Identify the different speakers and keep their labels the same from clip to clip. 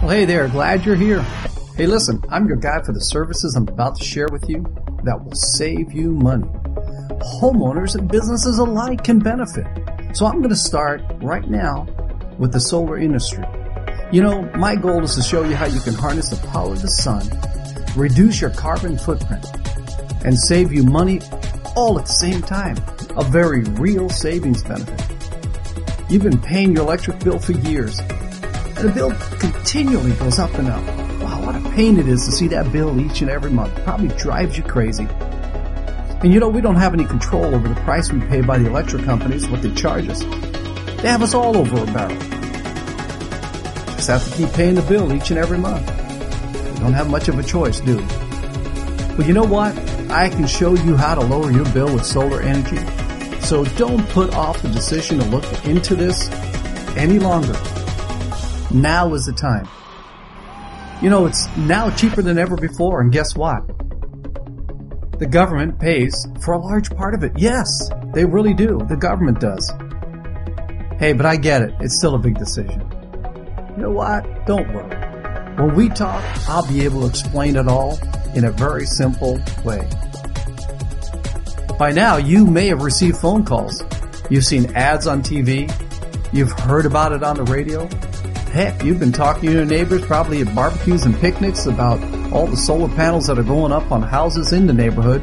Speaker 1: Well, hey there, glad you're here. Hey, listen, I'm your guy for the services I'm about to share with you that will save you money. Homeowners and businesses alike can benefit. So I'm going to start right now with the solar industry. You know, my goal is to show you how you can harness the power of the sun, reduce your carbon footprint, and save you money all at the same time. A very real savings benefit. You've been paying your electric bill for years, and the bill continually goes up and up. Wow, what a pain it is to see that bill each and every month. Probably drives you crazy. And you know, we don't have any control over the price we pay by the electric companies, what they charge us. They have us all over a barrel. Just have to keep paying the bill each and every month. We don't have much of a choice, do we? But you know what? I can show you how to lower your bill with solar energy. So don't put off the decision to look into this any longer. Now is the time. You know, it's now cheaper than ever before, and guess what? The government pays for a large part of it. Yes, they really do. The government does. Hey, but I get it. It's still a big decision. You know what? Don't worry. When we talk, I'll be able to explain it all in a very simple way. By now, you may have received phone calls. You've seen ads on TV. You've heard about it on the radio. Heck, you've been talking to your neighbors probably at barbecues and picnics about all the solar panels that are going up on houses in the neighborhood.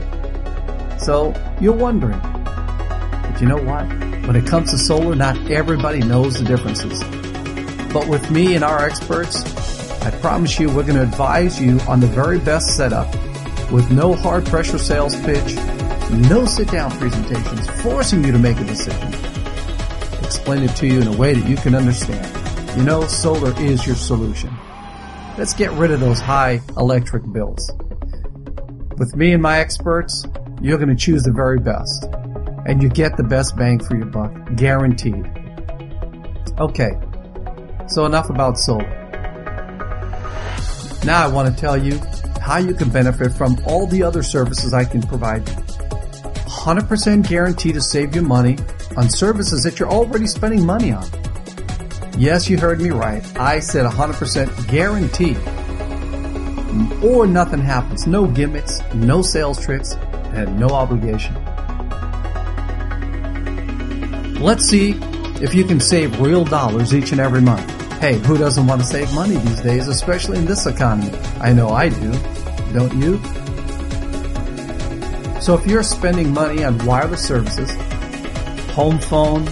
Speaker 1: So you're wondering. But you know what? When it comes to solar, not everybody knows the differences. But with me and our experts, I promise you we're going to advise you on the very best setup with no hard pressure sales pitch, no sit down presentations forcing you to make a decision. Explain it to you in a way that you can understand. You know, solar is your solution. Let's get rid of those high electric bills. With me and my experts, you're going to choose the very best. And you get the best bang for your buck, guaranteed. Okay, so enough about solar. Now I want to tell you how you can benefit from all the other services I can provide you. 100% guarantee to save you money on services that you're already spending money on. Yes, you heard me right. I said 100% guarantee. Or nothing happens. No gimmicks, no sales tricks, and no obligation. Let's see if you can save real dollars each and every month. Hey, who doesn't want to save money these days, especially in this economy? I know I do. Don't you? So if you're spending money on wireless services, home phone,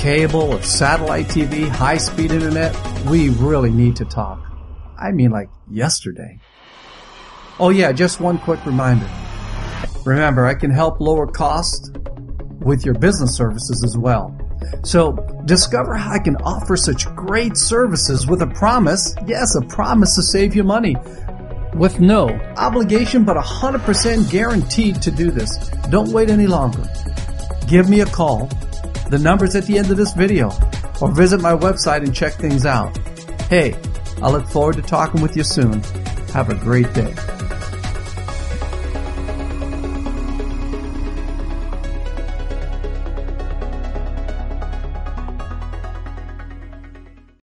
Speaker 1: cable or satellite TV, high speed internet, we really need to talk. I mean like yesterday. Oh yeah, just one quick reminder. Remember, I can help lower costs with your business services as well. So discover how I can offer such great services with a promise, yes, a promise to save you money with no obligation but 100% guaranteed to do this. Don't wait any longer. Give me a call the number's at the end of this video, or visit my website and check things out. Hey, I look forward to talking with you soon. Have a great day.